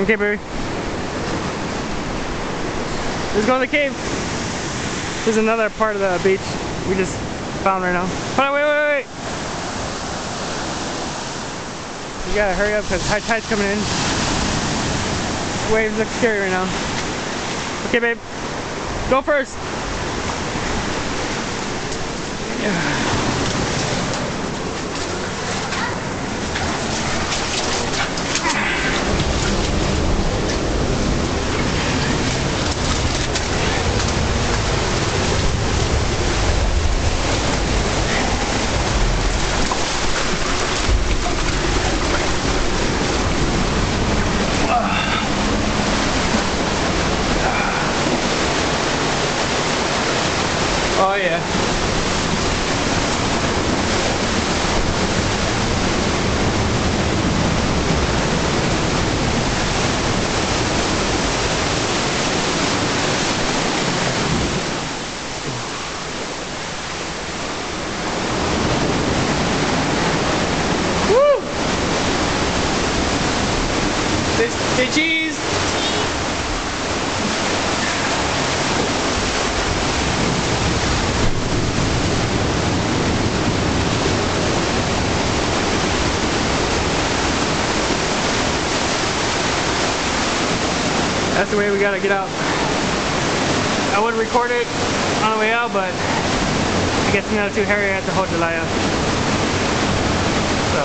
Okay, baby. Let's go in the cave. There's another part of the beach we just found right now. Hold wait, wait, wait. You gotta hurry up because high tide's coming in. Waves look scary right now. Okay, babe. Go first. Oh yeah. Woo! Say, say cheese! That's the way we gotta get out. I would record it on the way out, but it gets little too hairy at the July up. So.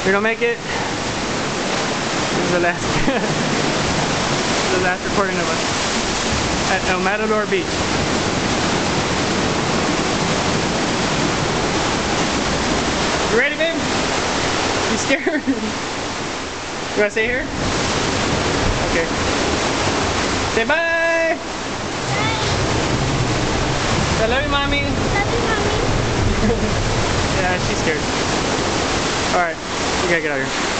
If we don't make it, this is the last, the last recording of us at El Matador Beach. You ready, babe? You scared? You wanna stay here? Okay. Say bye! Bye! I love you, mommy. Love you, mommy. Yeah, she's scared. Alright, we gotta get out of here.